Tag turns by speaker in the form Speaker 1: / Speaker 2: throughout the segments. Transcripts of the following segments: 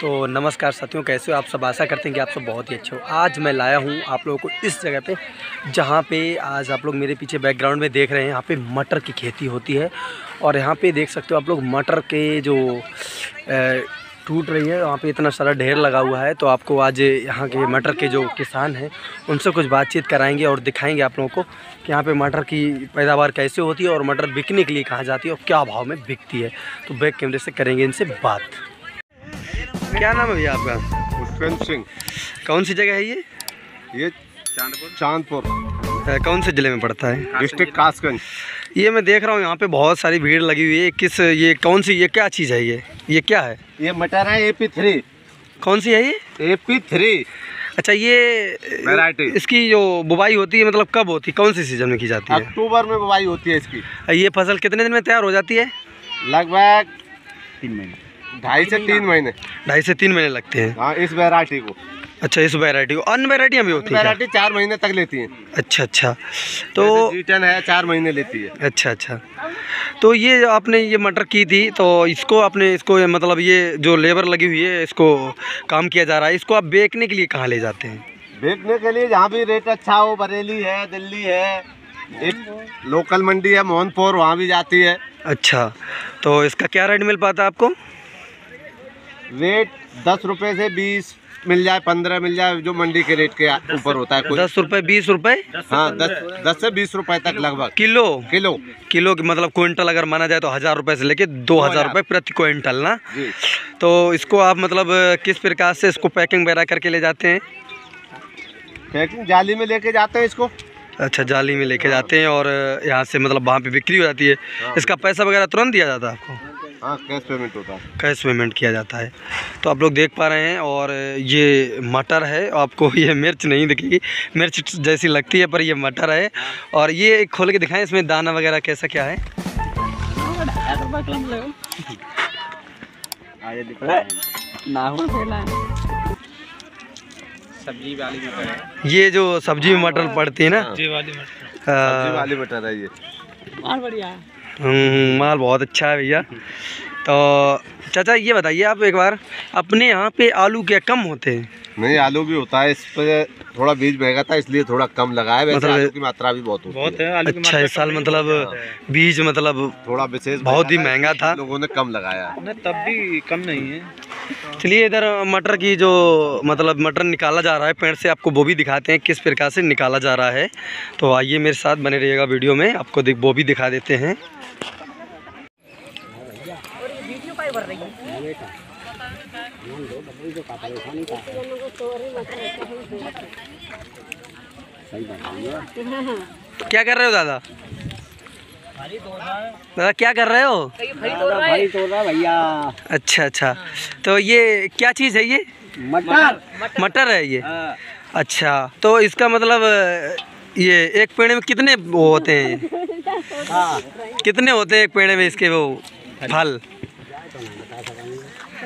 Speaker 1: तो नमस्कार साथियों, कैसे हो आप सब? आशा करते हैं कि आप सब बहुत ही अच्छे हो। आज मैं लाया हूँ आप लोगों को इस जगह पे, जहाँ पे आज आप लोग मेरे पीछे बैकग्राउंड में देख रहे हैं, यहाँ पे मटर की खेती होती है। और यहाँ पे देख सकते हो आप लोग, मटर के जो टूट रही है, वहाँ पे इतना सारा ढेर लगा हुआ है। तो आपको आज यहाँ के मटर के जो किसान हैं, उनसे कुछ बातचीत कराएँगे और दिखाएँगे आप लोगों को कि यहाँ पे मटर की पैदावार कैसे होती है और मटर बिकने के लिए कहाँ जाती है और क्या भाव में बिकती है। तो बैक कैमरे से करेंगे इनसे बात। क्या नाम है भैया आपका?
Speaker 2: पुष्पेंद्र सिंह।
Speaker 1: कौन सी जगह है ये?
Speaker 2: ये चांदपुर। चांदपुर।
Speaker 1: कौन से ज़िले में पड़ता है?
Speaker 2: डिस्ट्रिक्ट कासगंज।
Speaker 1: ये मैं देख रहा हूँ यहाँ पे बहुत सारी भीड़ लगी हुई है। किस ये कौन सी ये क्या चीज़ है ये? ये क्या है?
Speaker 2: ये मटर है ए पी थ्री
Speaker 1: कौन सी है ये?
Speaker 2: ए पी थ्री
Speaker 1: अच्छा ये
Speaker 2: Variety।
Speaker 1: इसकी जो बुवाई होती है मतलब कब होती है? कौन सी सीज़न में की जाती है?
Speaker 2: अक्टूबर में बुवाई होती है इसकी।
Speaker 1: ये फ़सल कितने दिन में तैयार हो जाती है?
Speaker 2: लगभग तीन महीने। ढाई से तीन महीने।
Speaker 1: ढाई से तीन महीने लगते हैं।
Speaker 2: हाँ इस वैरायटी को।
Speaker 1: अच्छा इस वैरायटी को। अन्य वैरायटियाँ भी होती हैं?
Speaker 2: वैरायटी चार महीने तक लेती हैं।
Speaker 1: अच्छा अच्छा। तो
Speaker 2: जीटन है चार महीने लेती है।
Speaker 1: अच्छा अच्छा। तो ये आपने ये मटर की थी तो इसको आपने इसको मतलब ये जो लेबर लगी हुई है इसको काम किया जा रहा है इसको आप बेचने के लिए कहाँ ले जाते हैं?
Speaker 2: बेचने के लिए जहाँ भी रेट अच्छा हो बरेली है दिल्ली है एक लोकल मंडी है मोहनपुर वहाँ भी जाती है।
Speaker 1: अच्छा तो इसका क्या रेट मिल पाता है आपको?
Speaker 2: रेट दस रुपए से बीस मिल जाए पंद्रह मिल जाए जो मंडी के रेट के ऊपर होता है कोई।
Speaker 1: दस रुपये बीस रुपये
Speaker 2: हाँ दस दस से बीस रुपए तक लगभग।
Speaker 1: किलो?
Speaker 2: किलो।
Speaker 1: किलो की मतलब क्विंटल अगर माना जाए तो हज़ार रुपये से लेके दो हज़ार रुपये प्रति क्विंटल ना?
Speaker 2: जी।
Speaker 1: तो इसको आप मतलब किस प्रकार से इसको पैकिंग वगैरह करके ले जाते हैं?
Speaker 2: पैकिंग जाली में लेके जाते हैं इसको।
Speaker 1: अच्छा जाली में लेके जाते हैं और यहाँ से मतलब वहाँ पे बिक्री हो जाती है। इसका पैसा वगैरह तुरंत दिया जाता है आपको?
Speaker 2: हाँ कैश पेमेंट होता है।
Speaker 1: कैश पेमेंट किया जाता है। तो आप लोग देख पा रहे हैं और ये मटर है आपको ये मिर्च नहीं दिखेगी। मिर्च जैसी लगती है पर ये मटर है। और ये एक खोल के दिखाएँ इसमें दाना वगैरह कैसा क्या है? ये जो सब्ज़ी में मटर पड़ती है ना?
Speaker 2: सब्ज़ी
Speaker 1: हाँ।
Speaker 2: वाली मटर है ये।
Speaker 1: हम्म, माल बहुत अच्छा है भैया। तो चाचा ये बताइए आप एक बार अपने यहाँ पे आलू क्या कम होते हैं?
Speaker 2: नहीं आलू भी होता है इस पर थोड़ा बीज महँगा था इसलिए थोड़ा कम लगाया है।
Speaker 1: मतलब-
Speaker 2: आलू की मात्रा भी बहुत होती बहुत है।
Speaker 1: है अच्छा इस साल मतलब बीज मतलब
Speaker 2: थोड़ा विशेष
Speaker 1: बहुत ही
Speaker 2: महँगा
Speaker 1: महँगा था।
Speaker 2: लोगों ने कम लगाया नहीं
Speaker 3: तब भी कम नहीं है।
Speaker 1: चलिए इधर मटर की जो मतलब मटर निकाला जा रहा है पेड़ से, आपको वो भी दिखाते हैं किस प्रकार से निकाला जा रहा है। तो आइए मेरे साथ बने रहिएगा वीडियो में, आपको वो भी दिखा देते हैं। क्या कर रहे हो दादा? दादा क्या कर रहे हो?
Speaker 3: भाई तो रहा भैया।
Speaker 1: अच्छा अच्छा। तो ये क्या चीज़ है ये?
Speaker 3: मटर।
Speaker 1: मटर है ये? अच्छा तो इसका मतलब ये एक पेड़ में कितने वो होते हैं? कितने होते हैं एक पेड़ में इसके वो फल?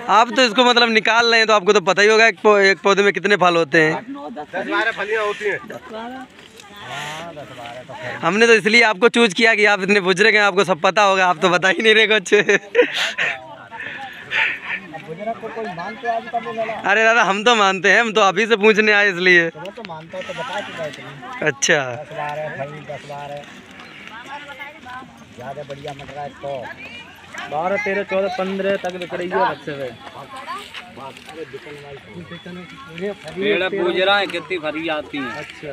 Speaker 1: आप तो इसको मतलब निकाल रहे हैं तो आपको तो पता ही होगा एक, एक पौधे में कितने फल होते हैं। हमने तो इसलिए आपको चूज़ किया कि आप इतने बुज़ुर्ग हैं, आपको सब पता होगा, आप तो बता ही नहीं रहे कुछ। अरे दादा, हम तो मानते हैं, हम तो अभी से पूछने आए इसलिए। अच्छा।
Speaker 3: ज़्यादा बढ़िया मटर है तो बारह तेरह चौदह पंद्रह तक बिक रही है बच्चे में पेड़ पूछ रहा है कितनी भरी आती है अच्छा।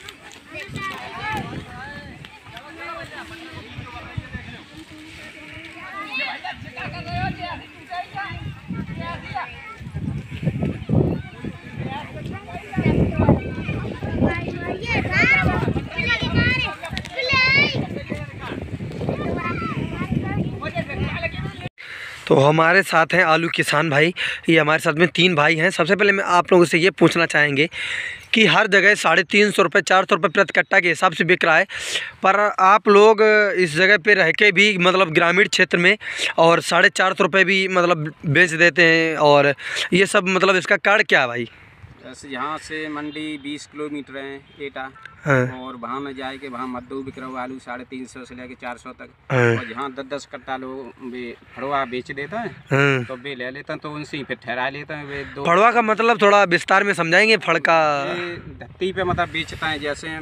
Speaker 1: तो हमारे साथ हैं आलू किसान भाई। ये हमारे साथ में तीन भाई हैं। सबसे पहले मैं आप लोगों से ये पूछना चाहेंगे कि हर जगह साढ़े तीन सौ रुपये, चार सौ रुपये प्रति कट्टा के हिसाब से बिक रहा है। पर आप लोग इस जगह पे रह के भी मतलब ग्रामीण क्षेत्र में और साढ़े चार सौ रुपये भी मतलब बेच देते हैं और ये सब मतलब इसका कार्ड क्या है भाई?
Speaker 4: जैसे यहाँ से मंडी बीस किलोमीटर है एटा।
Speaker 1: हाँ।
Speaker 4: और वहाँ में जाए के वहाँ मद्दू बिक रहा हुआ आलू साढ़े तीन सौ से लेके चार सौ तक।
Speaker 1: हाँ।
Speaker 4: और यहाँ दस दस कट्टा लोग फड़वा बेच देता है।
Speaker 1: हाँ।
Speaker 4: तो वे ले लेते हैं तो उनसे ही फिर ठहरा लेते हैं वे दो
Speaker 1: फड़वा का मतलब थोड़ा विस्तार में समझाएँगे फड़का
Speaker 4: ये धत्ती पे मतलब बेचता है जैसे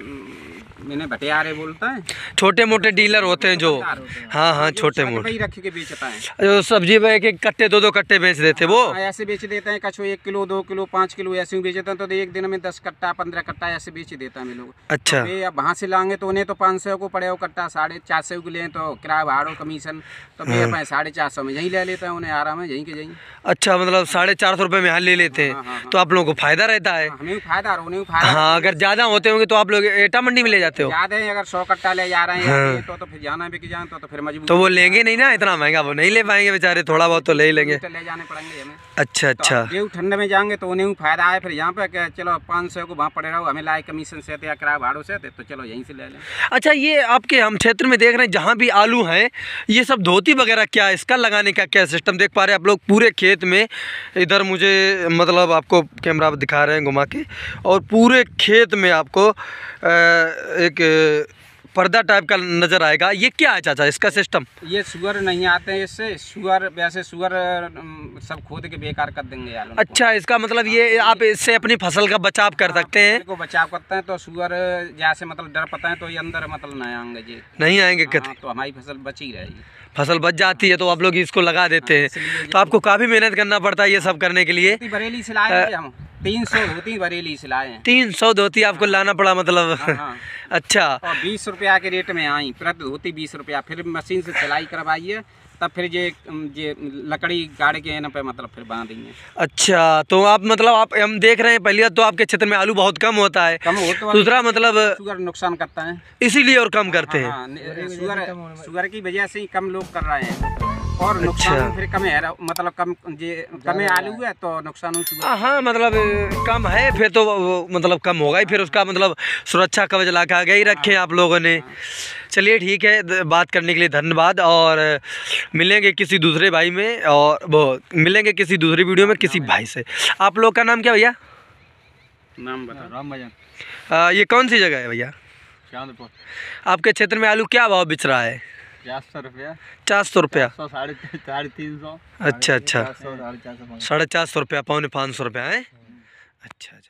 Speaker 4: मैंने भटियारे बोलता है?
Speaker 1: छोटे मोटे डीलर होते हैं जो। हाँ। हाँ छोटे मोटे।
Speaker 4: रख के बेचता है।
Speaker 1: जो सब्ज़ी में एक एक कट्टे दो दो कट्टे बेच देते वो।
Speaker 4: हाँ, ऐसे बेच देते हैं कछो एक किलो दो किलो पाँच किलो ऐसे ही बेचते हैं। तो एक दिन में दस कट्टा पंद्रह कट्टा ऐसे बेच देता है लोग।
Speaker 1: अच्छा।
Speaker 4: वे अब वहाँ से लाएँगे तो उन्हें तो पाँच सौ को पड़े कट्टा साढ़े चार सौ के लिए तो किराया भाड़ो कमीशन। तो वे अपने साढ़े चार सौ में यहीं ले लेते हैं उन्हें आराम है यहीं के यहीं।
Speaker 1: अच्छा मतलब साढ़े चार सौ रुपये में यहाँ ले लेते
Speaker 4: हाँ, हाँ,
Speaker 1: हैं तो आप लोगों को फ़ायदा रहता है।
Speaker 4: हमें भी फ़ायदा उन्हें भी फ़ायदा।
Speaker 1: हाँ अगर ज़्यादा होते होंगे तो आप लोग एटा मंडी में ले जाते हो
Speaker 4: याद है अगर सौ कट्टा ले जा रहे हैं या तो, तो फिर जाना बिक जाए तो, तो फिर मजबूर
Speaker 1: तो वो लेंगे नहीं ना इतना महँगा? वो नहीं ले पाएँगे बेचारे थोड़ा बहुत तो ले ही लेंगे।
Speaker 4: ले जाने पड़ेंगे हमें।
Speaker 1: अच्छा
Speaker 4: तो
Speaker 1: अच्छा।
Speaker 4: गेहूँ ठंडे में जाएँगे तो उन्हें फ़ायदा है फिर यहाँ पे चलो पाँच सौ को वहाँ पड़े रहो हमें लाए कमीशन से या किराया भाड़ों से तो चलो यहीं से ले लें।
Speaker 1: अच्छा ये आपके हम क्षेत्र में देख रहे हैं जहाँ भी आलू हैं ये सब धोती वगैरह क्या है? इसका लगाने का क्या सिस्टम देख पा रहे हैं आप लोग पूरे खेत में? इधर मुझे मतलब आपको कैमरा दिखा रहे हैं घुमा के और पूरे खेत में आपको एक पर्दा टाइप का नज़र आएगा। ये क्या है चाचा इसका सिस्टम
Speaker 4: ये शुगर नहीं आते हैं इससे। शुगर वैसे शुगर सब खोद के बेकार कर देंगे यार
Speaker 1: अच्छा इसका मतलब ये आप इससे अपनी फ़सल का बचाव कर सकते हैं।
Speaker 4: को बचाव करते हैं तो शुगर जैसे मतलब डर पता है तो ये अंदर मतलब नहीं आएँगे जी।
Speaker 1: नहीं आएँगे कत
Speaker 4: हाँ, तो हमारी फ़सल बची रहेगी।
Speaker 1: फ़सल बच जाती है तो आप लोग इसको लगा देते हैं तो आपको काफ़ी मेहनत करना पड़ता है ये सब करने के लिए।
Speaker 4: बरेली से लाए हम। तीन सौ धोती बरेली से लाए हैं।
Speaker 1: तीन सौ धोती आपको लाना पड़ा मतलब।
Speaker 4: हाँ।
Speaker 1: अच्छा।
Speaker 4: और बीस रुपया के रेट में आई प्रति धोती बीस रुपया। फिर मशीन से सिलाई करवाइए तब फिर ये ये लकड़ी गाड़ के एन पे मतलब फिर बांधेंगे।
Speaker 1: अच्छा तो आप मतलब आप हम देख रहे हैं पहली तो आपके क्षेत्र में आलू बहुत कम होता है।
Speaker 4: कम होता तो
Speaker 1: दूसरा मतलब
Speaker 4: शुगर नुकसान करता है।
Speaker 1: इसीलिए और कम करते हैं।
Speaker 4: हाँ, शुगर शुगर की वजह से ही कम लोग कर रहे हैं। और नुकसान फिर कम है मतलब कम जे कम आलू है। तो नुकसान
Speaker 1: हाँ, हाँ मतलब कम है फिर तो मतलब कम होगा ही फिर उसका मतलब सुरक्षा कवच ला के आगे ही रखे आप लोगों ने। चलिए ठीक है बात करने के लिए धन्यवाद और मिलेंगे किसी दूसरे भाई में और वो मिलेंगे किसी दूसरी वीडियो में किसी भाई से। आप लोग का नाम क्या भैया?
Speaker 4: नाम बता
Speaker 3: राम भजन।
Speaker 1: ये कौन सी जगह है भैया?
Speaker 3: चांदपुर।
Speaker 1: आपके क्षेत्र में आलू क्या भाव बिच रहा है?
Speaker 3: चार सौ रुपया।
Speaker 1: चार सौ रुपया
Speaker 3: साढ़े साढ़े तीन सौ।
Speaker 1: अच्छा अच्छा।
Speaker 3: साढ़े चार सौ
Speaker 1: साढ़े चार सौ रुपया पौने पाँच सौ रुपया है। अच्छा अच्छा।